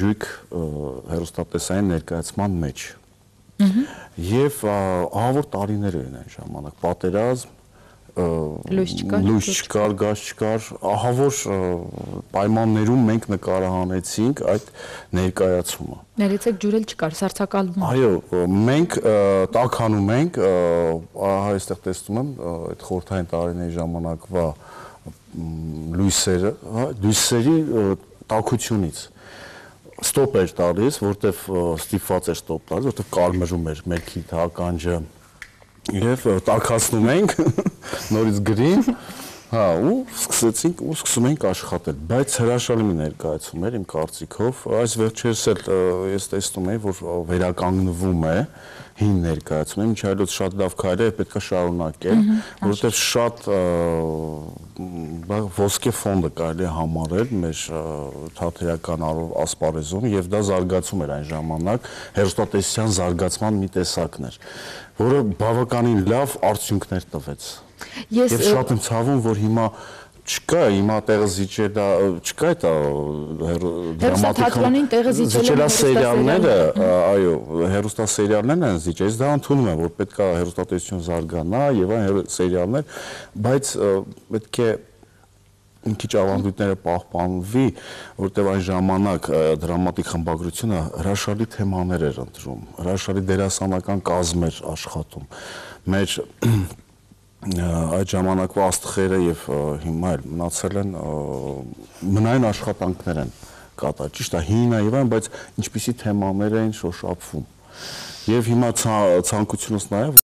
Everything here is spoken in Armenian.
ջույք հերոստատեսային ներկայացման մեջ։ Եվ ահավոր տարիներ էին այն ժամանակ, պատերազմ, լույս չկար, գազ չկար, ահավոր պայմաններում մենք նկարահանեցինք այդ ներկայացումը։ Ներեցեք ջուրել չկար, սարսակալվում։ Այո, մենք տականում ենք, ահա այստեղ տեսնում եմ այդ խորթային տարիների ժամանակվա լույսերը, լույսերի տակությունից ստոպ էր տալիս, որտեվ ստիպված էր ստոպ տալիս, որտեվ կարմրում էր մերքի թականջը եւ տակացնում ենք նորից գրին հա ու սկսեցինք ու սկսում ենք աշխատել բայց հրաշալի մի ներկայացում էր իմ կարծիքով այս վերջերս էլ ես տեսնում եմ որ վերականգնվում է հին ներկայացում ինչ այլոց շատ լավ քայլ է պետքա շարունակել որովհետեւ շատ ոսկե ֆոնդը կարելի է համարել մեր թատերական ասպարեզում եւ դա զարգացում էր այն ժամանակ հերոստատեսության զարգացման մի տեսակն էր որը բավականին լավ արդյունքներ տվեց Ես Եվ շատ եմ ցավում, որ հիմա չկա հիմա տեղը զիջել դա չկա այդ դրամատիկային տեղը զիջելա սերիալները այո հերոստա սերիալներն են զիջել ես դա ընդունում եմ որ պետքա հերոստատեսություն զարգանա եւ այն սերիալներ բայց պետք է քիչ ավանդույթները պահպանվի, որտեղ այն ժամանակ դրամատիկ խմբագրությունը հրաշալի թեմաներ էր ընտրում, հրաշալի դերասանական կազմ էր աշխատում։ Մեր այդ ժամանակվա աստղերը եւ հիմա էլ մնացել են մնային աշխատանքներ են կատա ճիշտ է հին է եւ այն բայց ինչպիսի թեմաներ էին շոշափվում եւ հիմա ցանկությունս նաեւ